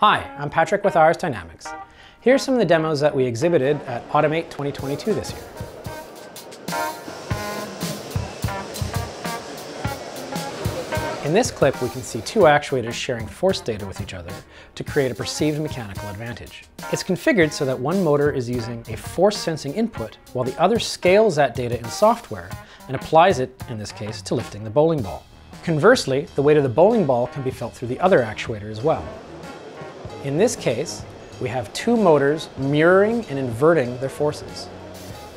Hi, I'm Patrick with Iris Dynamics. Here's some of the demos that we exhibited at Automate 2022 this year. In this clip, we can see two actuators sharing force data with each other to create a perceived mechanical advantage. It's configured so that one motor is using a force sensing input while the other scales that data in software and applies it, in this case, to lifting the bowling ball. Conversely, the weight of the bowling ball can be felt through the other actuator as well. In this case, we have two motors mirroring and inverting their forces.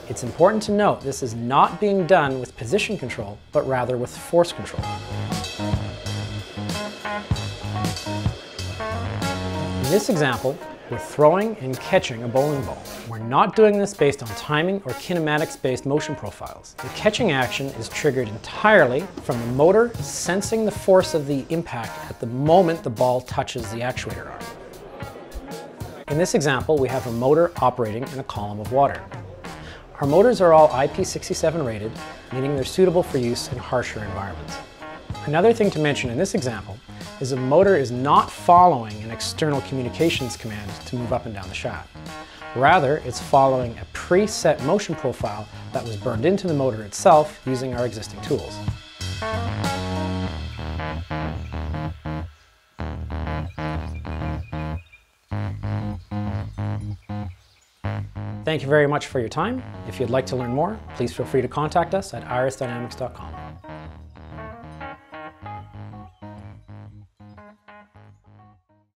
It's important to note this is not being done with position control, but rather with force control. In this example, we're throwing and catching a bowling ball. We're not doing this based on timing or kinematics-based motion profiles. The catching action is triggered entirely from the motor sensing the force of the impact at the moment the ball touches the actuator arm. In this example, we have a motor operating in a column of water. Our motors are all IP67 rated, meaning they're suitable for use in harsher environments. Another thing to mention in this example is the motor is not following an external communications command to move up and down the shaft. Rather, it's following a preset motion profile that was burned into the motor itself using our existing tools. Thank you very much for your time. If you'd like to learn more, please feel free to contact us at irisdynamics.com.